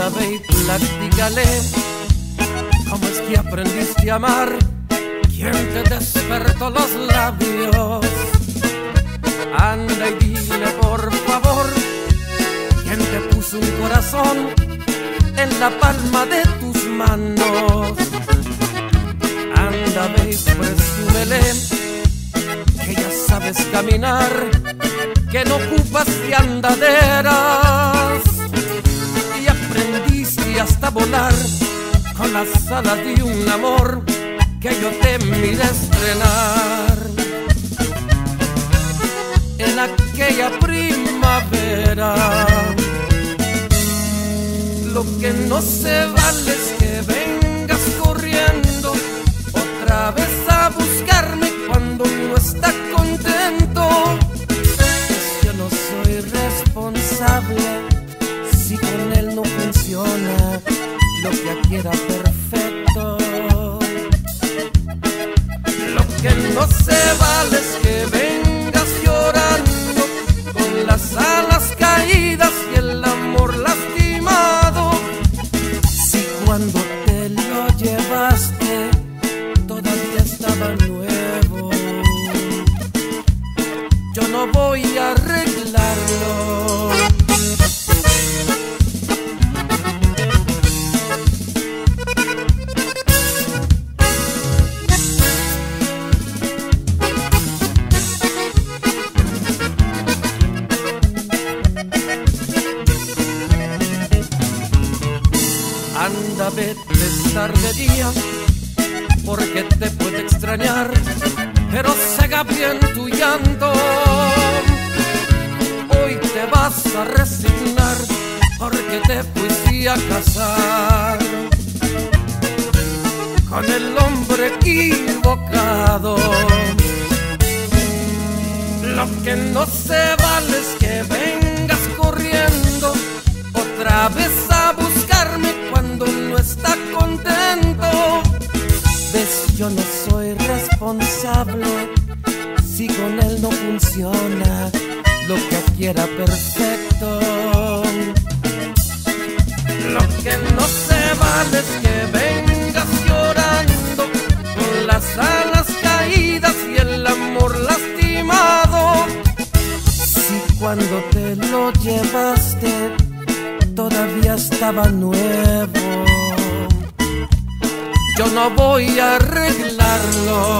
Pregúntale cómo es que aprendiste a amar, quién te despertó los labios. Anda y dile por favor, quién te puso un corazón en la palma de tus manos. Anda, ve y presúmele que ya sabes caminar, que no ocupas de andaderas las de un amor que yo te mire estrenar. En aquella primavera, lo que no se vale es que vengas corriendo otra vez a buscarme cuando no está contento. Pues yo no soy responsable si con él no funciona lo que aquí Anda, vete estar de día, porque te puede extrañar, pero sega bien tu llanto. Hoy te vas a resignar, porque te fuiste a casar con el hombre equivocado. Lo que no se vale es que vengas corriendo otra vez está contento. Ves, yo no soy responsable si con él no funciona lo que aquí era perfecto. Lo que no se vale es que vengas llorando con las alas caídas y el amor lastimado. Si cuando te lo llevaste todavía estaba nuevo, yo no voy a arreglarlo.